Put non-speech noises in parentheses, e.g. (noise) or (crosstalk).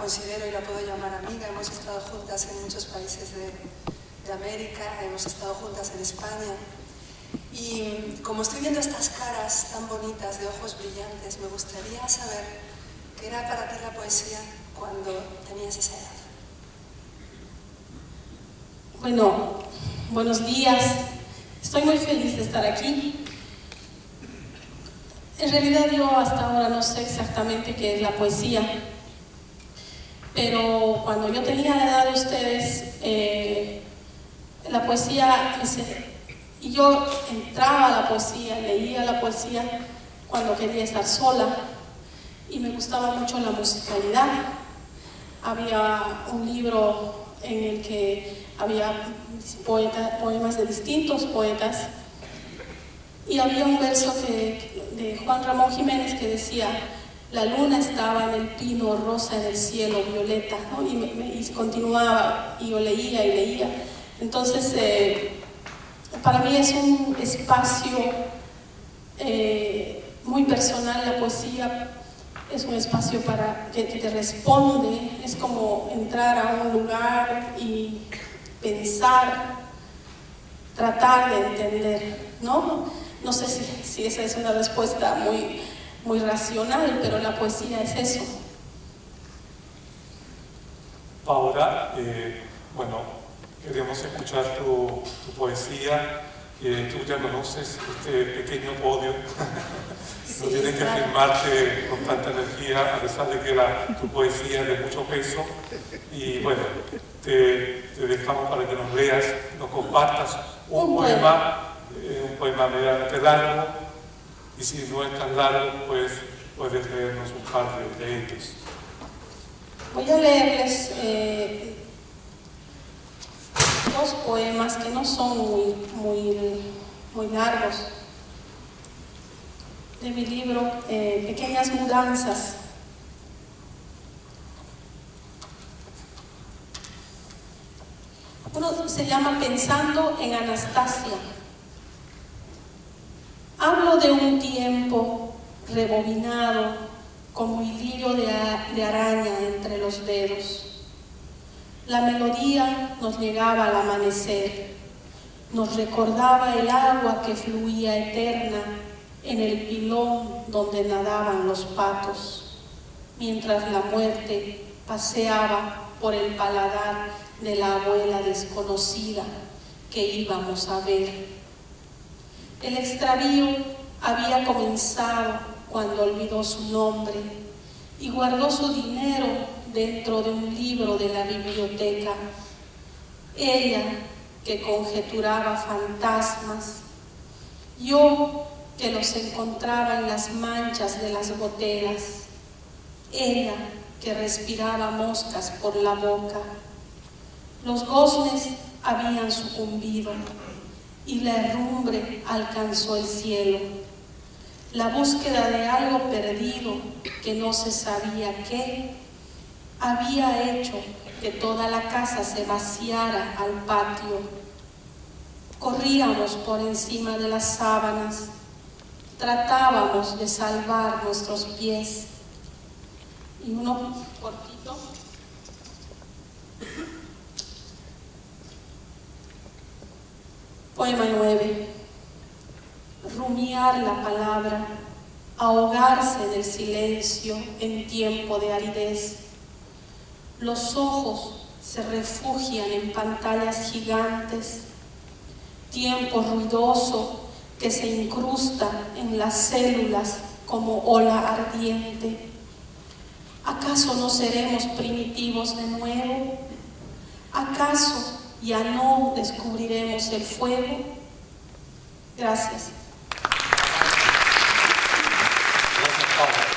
considero y la puedo llamar amiga, hemos estado juntas en muchos países de, de América, hemos estado juntas en España. Y como estoy viendo estas caras tan bonitas de ojos brillantes, me gustaría saber qué era para ti la poesía cuando tenías esa edad. Bueno, buenos días. Estoy muy feliz de estar aquí. En realidad yo hasta ahora no sé exactamente qué es la poesía, pero cuando yo tenía la edad de ustedes, eh, la poesía, y yo entraba a la poesía, leía la poesía cuando quería estar sola y me gustaba mucho la musicalidad. Había un libro en el que había poemas de distintos poetas y había un verso de Juan Ramón Jiménez que decía, la luna estaba en el pino rosa en el cielo violeta, y, me, continuaba, y yo leía y leía. Entonces, eh, para mí es un espacio eh, muy personal la poesía, es un espacio para que, te responde, es como entrar a un lugar y pensar, tratar de entender, ¿no? No sé si, esa es una respuesta muy, muy racional, pero la poesía es eso. Ahora, eh, bueno, queremos escuchar tu, poesía. Eh, tú ya conoces este pequeño podio. (laughs) no tienes que firmarte con tanta energía, a pesar de que la, tu poesía es de mucho peso. Y bueno, te, dejamos para que nos leas, nos compartas un, poema eh, un poema medianamente largo y si no es tan largo, pues puedes leernos un par de, ellos. Voy a leerles eh, dos poemas que no son muy, muy, muy largos de mi libro eh, Pequeñas Mudanzas. Uno se llama Pensando en Anastasia. Hablo de un tiempo rebobinado como hilillo de, de araña entre los dedos. La melodía nos llegaba al amanecer, nos recordaba el agua que fluía eterna en el pilón donde nadaban los patos, mientras la muerte paseaba por el paladar de la abuela desconocida que íbamos a ver el extravío había comenzado cuando olvidó su nombre y guardó su dinero dentro de un libro de la biblioteca. Ella que conjeturaba fantasmas, yo que los encontraba en las manchas de las goteras, ella que respiraba moscas por la boca. Los goznes habían sucumbido y la herrumbre alcanzó el cielo. La búsqueda de algo perdido que no se sabía qué había hecho que toda la casa se vaciara al patio. Corríamos por encima de las sábanas, tratábamos de salvar nuestros pies. Y uno cortito. Poema 9. Rumiar la palabra, ahogarse del silencio en tiempo de aridez. Los ojos se refugian en pantallas gigantes. Tiempo ruidoso que se incrusta en las células como ola ardiente. ¿Acaso no seremos primitivos de nuevo? ¿Acaso ya no descubriremos el fuego. Gracias. Gracias,